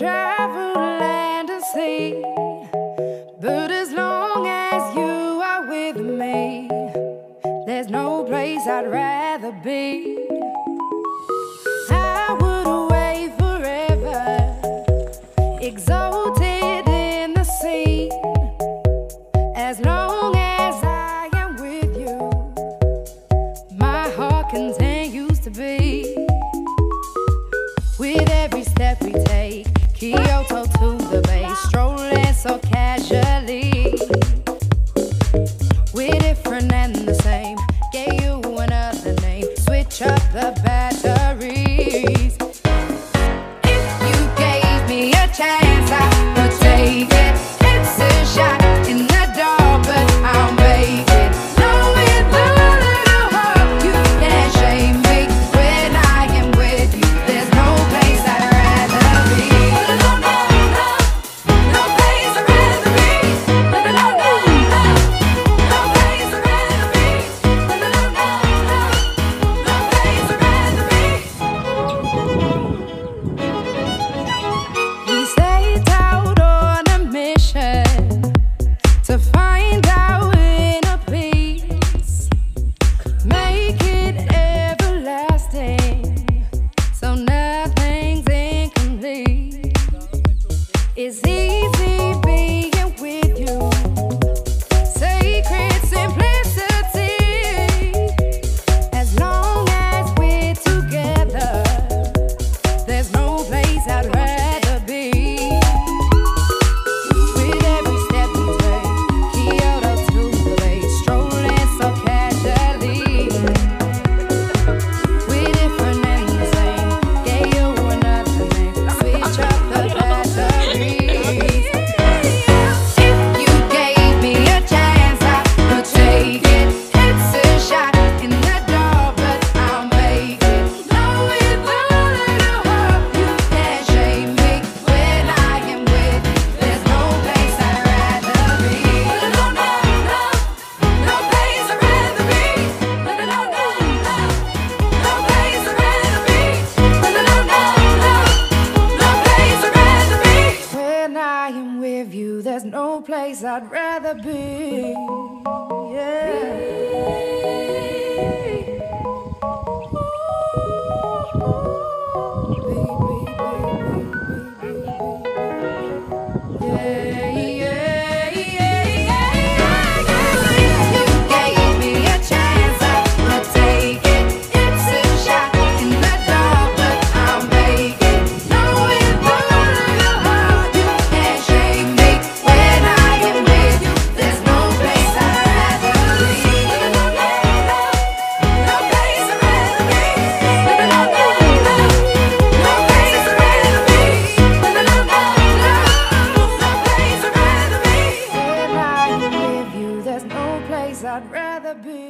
travel land and sea. But as long as you are with me, there's no place I'd rather be. I would wait forever, exalted in the sea. As long as I am with you, my heart continues to be. With every step we take, Kyoto to the bay, strolling so casually. We're different and the same. Gave you another name. Switch up the batter. easy. place I'd rather be. Yeah. Be. be